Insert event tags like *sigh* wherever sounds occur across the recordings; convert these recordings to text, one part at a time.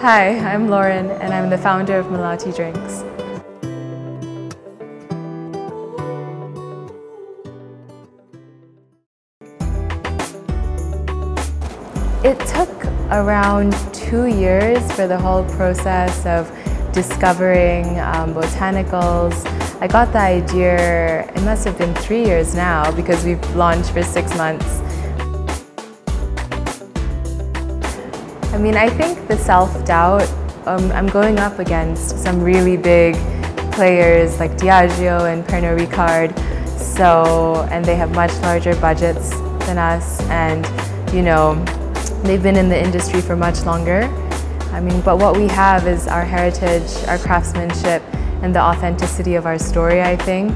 Hi, I'm Lorin and I'm the founder of Melati Drinks. It took around two years for the whole process of discovering um, botanicals. I got the idea, it must have been three years now because we've launched for six months. I mean, I think the self-doubt, um, I'm going up against some really big players like Diageo and Pernod Ricard, so, and they have much larger budgets than us and, you know, They've been in the industry for much longer. I mean, but what we have is our heritage, our craftsmanship, and the authenticity of our story, I think.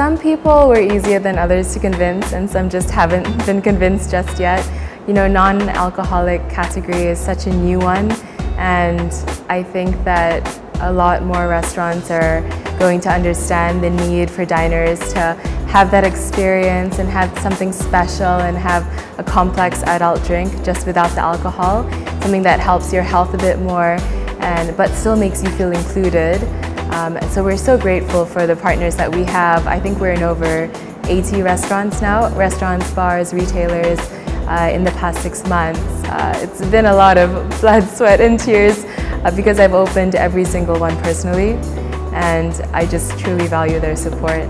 Some people were easier than others to convince and some just haven't been convinced just yet. You know, non-alcoholic category is such a new one and I think that a lot more restaurants are going to understand the need for diners to have that experience and have something special and have a complex adult drink just without the alcohol, something that helps your health a bit more and but still makes you feel included. Um, so we're so grateful for the partners that we have. I think we're in over 80 restaurants now, restaurants, bars, retailers uh, in the past six months. Uh, it's been a lot of *laughs* blood, sweat and tears uh, because I've opened every single one personally and I just truly value their support.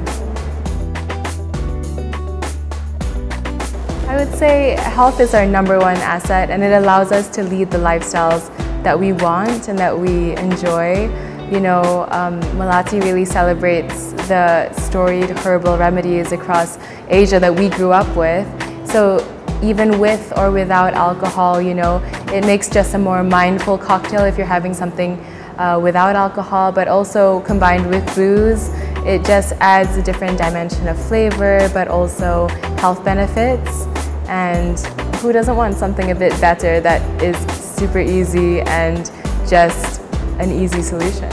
I would say health is our number one asset and it allows us to lead the lifestyles that we want and that we enjoy. You know, um, Melati really celebrates the storied herbal remedies across Asia that we grew up with. So even with or without alcohol, you know, it makes just a more mindful cocktail if you're having something uh, without alcohol, but also combined with booze, it just adds a different dimension of flavor, but also health benefits. And who doesn't want something a bit better that is super easy and just an easy solution?